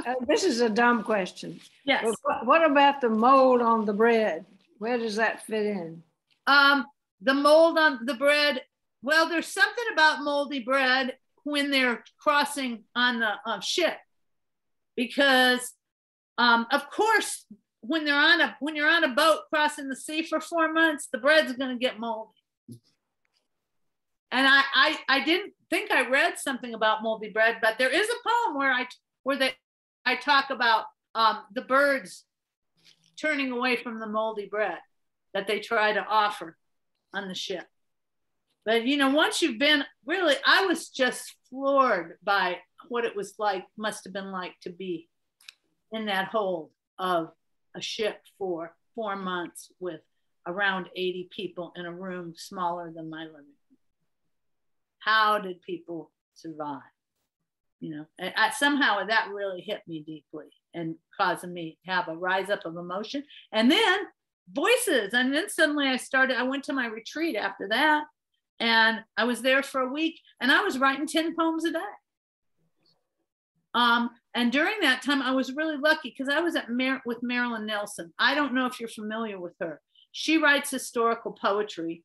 uh, this is a dumb question. Yes. What, what about the mold on the bread? Where does that fit in? Um, the mold on the bread. Well, there's something about moldy bread when they're crossing on the uh, ship, because um, of course when they're on a when you're on a boat crossing the sea for four months, the bread's going to get moldy. And I, I I didn't think I read something about moldy bread, but there is a poem where I where they I talk about um, the birds turning away from the moldy bread that they try to offer on the ship. But you know, once you've been really, I was just floored by what it was like, must have been like to be in that hold of a ship for four months with around 80 people in a room smaller than my living room. How did people survive? You know, I, somehow that really hit me deeply and causing me to have a rise up of emotion. And then voices. And then suddenly I started, I went to my retreat after that and I was there for a week and I was writing 10 poems a day. Um, and during that time, I was really lucky because I was at Mar- with Marilyn Nelson. I don't know if you're familiar with her. She writes historical poetry.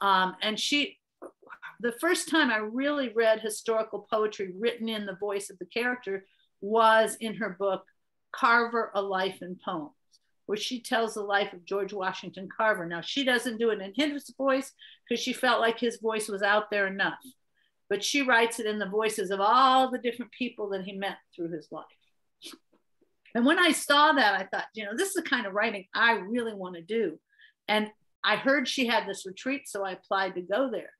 Um, and she, the first time I really read historical poetry written in the voice of the character was in her book, Carver, A Life in Poems where she tells the life of George Washington Carver. Now, she doesn't do it in his voice because she felt like his voice was out there enough, but she writes it in the voices of all the different people that he met through his life. And when I saw that, I thought, you know, this is the kind of writing I really want to do. And I heard she had this retreat, so I applied to go there.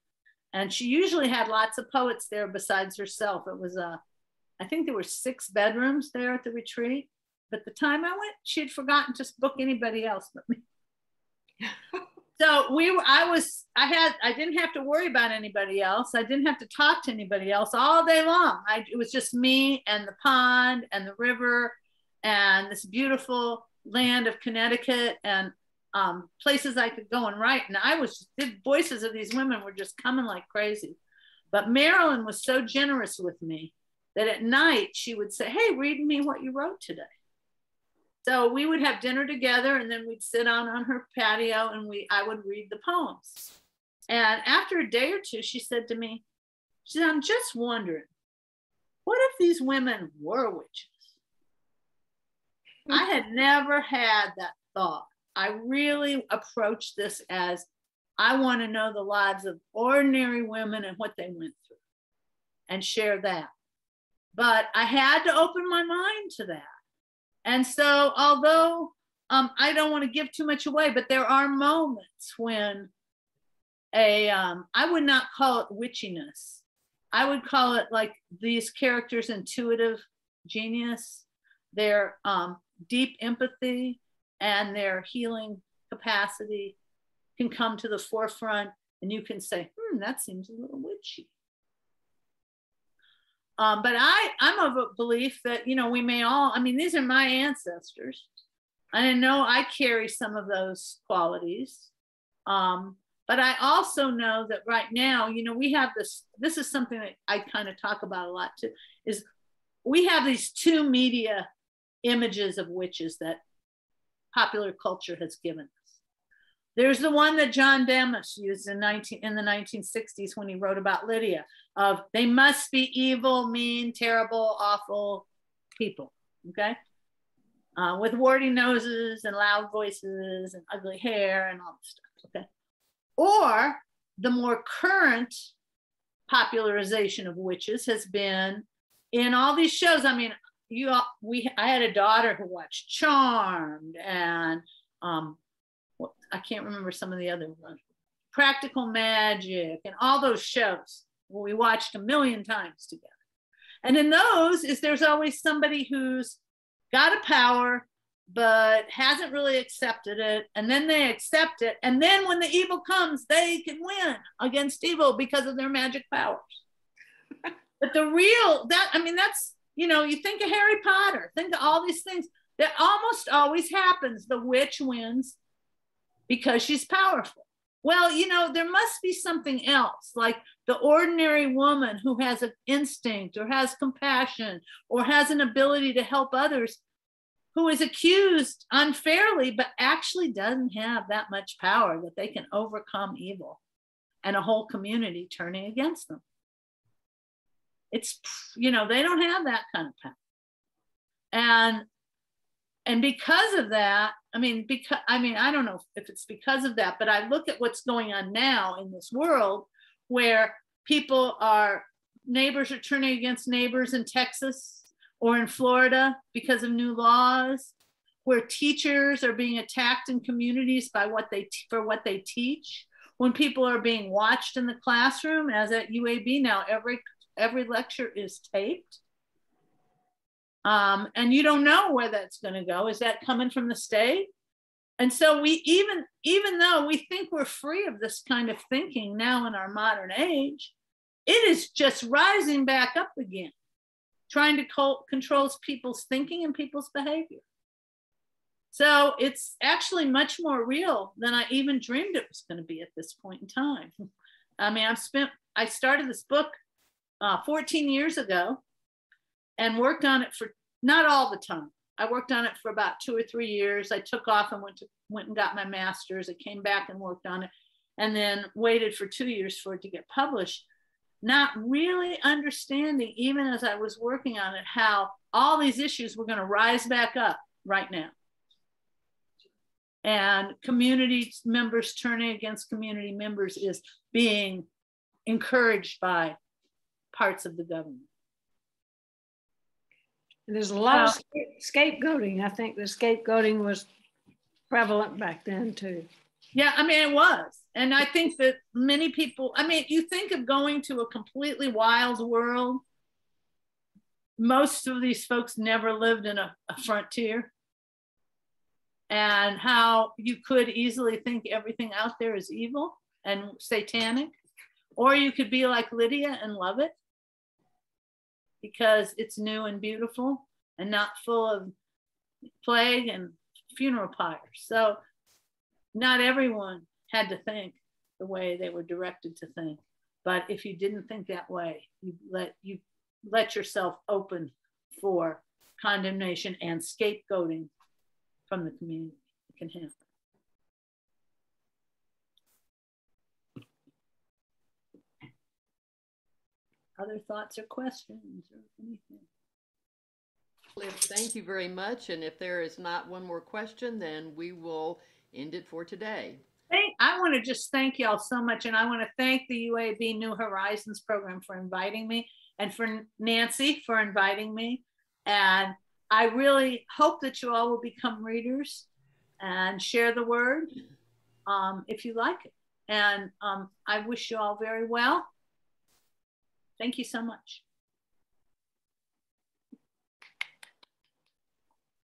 And she usually had lots of poets there besides herself. It was a, I think there were six bedrooms there at the retreat. But the time I went, she had forgotten to book anybody else but me. so we I was, I had, I didn't have to worry about anybody else. I didn't have to talk to anybody else all day long. I, it was just me and the pond and the river and this beautiful land of Connecticut and um, places I could go and write. And I was, the voices of these women were just coming like crazy. But Marilyn was so generous with me that at night she would say, Hey, read me what you wrote today. So we would have dinner together and then we'd sit on on her patio and we I would read the poems. And after a day or two, she said to me, she said, I'm just wondering, what if these women were witches? I mm-hmm. had never had that thought. I really approached this as I want to know the lives of ordinary women and what they went through. and share that. But I had to open my mind to that. And so, although um, I don't want to give too much away, but there are moments when a um, I would not call it witchiness. I would call it like these characters' intuitive genius, their um, deep empathy, and their healing capacity can come to the forefront, and you can say, "Hmm, that seems a little witchy." Um, but I, I'm of a belief that you know we may all. I mean, these are my ancestors. I know I carry some of those qualities. Um, but I also know that right now, you know, we have this. This is something that I kind of talk about a lot too. Is we have these two media images of witches that popular culture has given. There's the one that John Demos used in 19 in the 1960s when he wrote about Lydia of they must be evil, mean, terrible, awful people. Okay. Uh, with warty noses and loud voices and ugly hair and all this stuff. Okay. Or the more current popularization of witches has been in all these shows. I mean, you all, we I had a daughter who watched Charmed and um, I can't remember some of the other ones, Practical Magic and all those shows we watched a million times together. And in those is there's always somebody who's got a power but hasn't really accepted it. And then they accept it. And then when the evil comes they can win against evil because of their magic powers. But the real that i mean that's you know you think of harry potter think of all these things that almost always happens. The witch wins because she's powerful well you know there must be something else like the ordinary woman who has an instinct or has compassion or has an ability to help others who is accused unfairly, but actually doesn't have that much power that they can overcome evil and a whole community turning against them. It's, you know, they don't have that kind of power. And and because of that, I mean, because I mean, I don't know if it's because of that, but I look at what's going on now in this world where people are neighbors are turning against neighbors in Texas or in Florida because of new laws, where teachers are being attacked in communities by what they for what they teach, when people are being watched in the classroom, as at UAB now, every every lecture is taped. Um, and you don't know where that's going to go. Is that coming from the state? And so we even even though we think we're free of this kind of thinking now in our modern age, it is just rising back up again trying to co- controls people's thinking and people's behavior. So it's actually much more real than I even dreamed it was going to be at this point in time. I mean, I've spent, I started this book uh, 14 years ago and worked on it for not all the time. I worked on it for about two or three years. I took off and went to went and got my master's. I came back and worked on it, and then waited for two years for it to get published not really understanding, even as I was working on it, how all these issues were going to rise back up right now. And community members turning against community members is being encouraged by parts of the government. And there's a lot of scapegoating. I think the scapegoating was prevalent back then too. Yeah, I mean, it was. And I think that many people, I mean, you think of going to a completely wild world. Most of these folks never lived in a, a frontier. And how you could easily think everything out there is evil and satanic. Or you could be like Lydia and love it because it's new and beautiful and not full of plague and funeral pyres. So not everyone had to think the way they were directed to think. But if you didn't think that way, you let you let yourself open for condemnation and scapegoating from the community. It can happen. Other thoughts or questions or anything? Liv, thank you very much. And if there is not one more question, then we will end it for today. I want to just thank y'all so much. And I want to thank the UAB New Horizons program for inviting me and for Nancy for inviting me. And I really hope that you all will become readers and share the word um, if you like it. And um, I wish you all very well. Thank you so much.